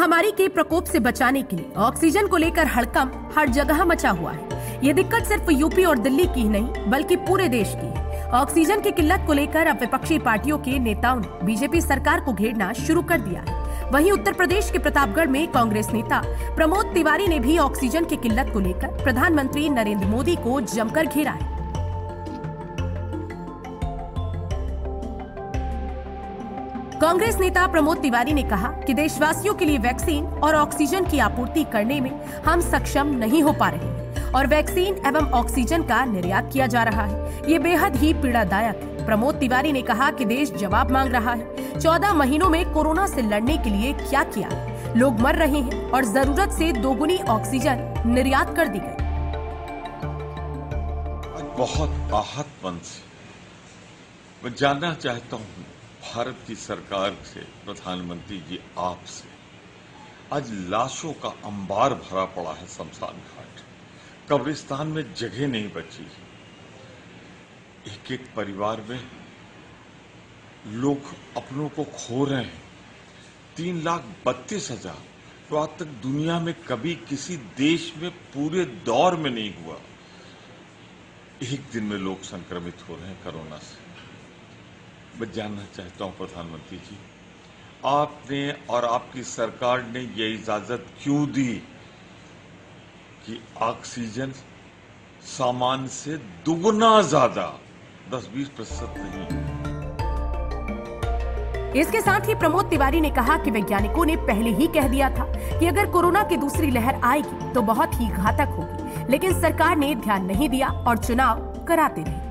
महामारी के प्रकोप से बचाने के लिए ऑक्सीजन को लेकर हड़कम हर जगह मचा हुआ है। ये दिक्कत सिर्फ़ यूपी और दिल्ली की नहीं, बल्कि पूरे देश की ऑक्सीजन की किल्लत को लेकर अब विपक्षी पार्टियों के नेताओं ने बीजेपी सरकार को घेरना शुरू कर दिया है। वहीं उत्तर प्रदेश के प्रतापगढ़ में कांग्रेस नेता प्रमोद तिवारी ने भी ऑक्सीजन की किल्लत को लेकर प्रधानमंत्री नरेंद्र मोदी को जमकर घेरा है। कांग्रेस नेता प्रमोद तिवारी ने कहा कि देशवासियों के लिए वैक्सीन और ऑक्सीजन की आपूर्ति करने में हम सक्षम नहीं हो पा रहे हैं और वैक्सीन एवं ऑक्सीजन का निर्यात किया जा रहा है। ये बेहद ही पीड़ादायक है। प्रमोद तिवारी ने कहा कि देश जवाब मांग रहा है। चौदह महीनों में कोरोना से लड़ने के लिए क्या किया? लोग मर रहे हैं और ज़रूरत से दोगुनी ऑक्सीजन निर्यात कर दी गई। बहुत आहत मन से। मैं जानना चाहता हूँ भारत की सरकार से, प्रधानमंत्री जी आप से, आज लाशों का अंबार भरा पड़ा है शमशान घाट। कब्रिस्तान में जगह नहीं बची है। एक एक परिवार में लोग अपनों को खो रहे हैं। तीन लाख बत्तीस हज़ार तो आज तक दुनिया में कभी किसी देश में पूरे दौर में नहीं हुआ। एक दिन में लोग संक्रमित हो रहे हैं कोरोना से। मैं जानना चाहता हूँ प्रधानमंत्री जी, आपने और आपकी सरकार ने ये इजाज़त क्यों दी कि ऑक्सीजन सामान से दुगना ज़्यादा 10-20 प्रतिशत नहीं? इसके साथ ही प्रमोद तिवारी ने कहा कि वैज्ञानिकों ने पहले ही कह दिया था कि अगर कोरोना की दूसरी लहर आएगी तो बहुत ही घातक होगी। लेकिन सरकार ने ध्यान नहीं दिया और चुनाव कराते रहे।